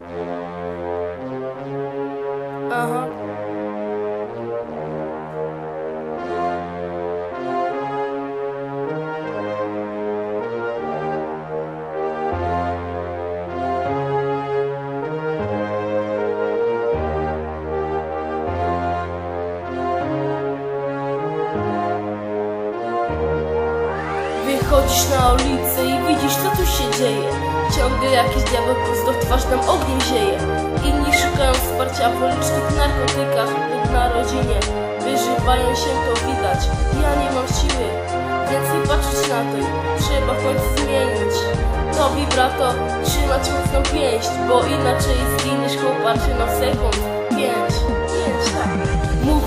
Aha. Wychodzisz na ulicę i widzisz co tu się dzieje Ciągle jakiś diabeł prosto w twarz nam ogniem zieje. Inni szukają wsparcia w licznych narkotykach lub na rodzinie. Wyżywają się to widać, ja nie mam siły Więcej patrzeć na to, trzeba w końcu zmienić. Tobie brato, trzymać mocno pięść Bo inaczej zginiesz chłopacie na sekund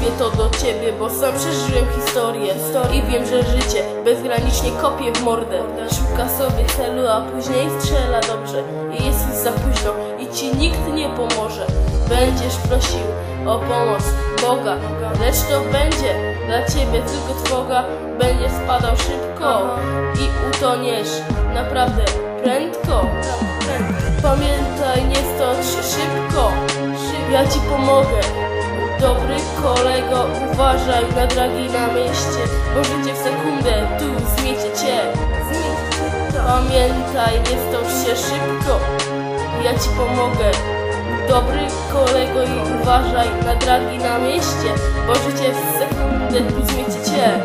Mówię to do ciebie, bo sam przeżyłem historię. I wiem, że życie bezgranicznie kopie w mordę. Szuka sobie celu, a później strzela dobrze. I jest już za późno i ci nikt nie pomoże. Będziesz prosił o pomoc Boga Lecz to będzie dla ciebie tylko trwoga. Będzie spadał szybko i utoniesz Naprawdę prędko. Pamiętaj, nie się szybko. Ja ci pomogę Dobry kolego, uważaj na dragi na mieście. Bo życie w sekundę tu zmiecie cię. Pamiętaj, nie stąd się szybko. Ja ci pomogę. Dobry kolego i uważaj na dragi na mieście. Bo życie w sekundę tu zmiecie cię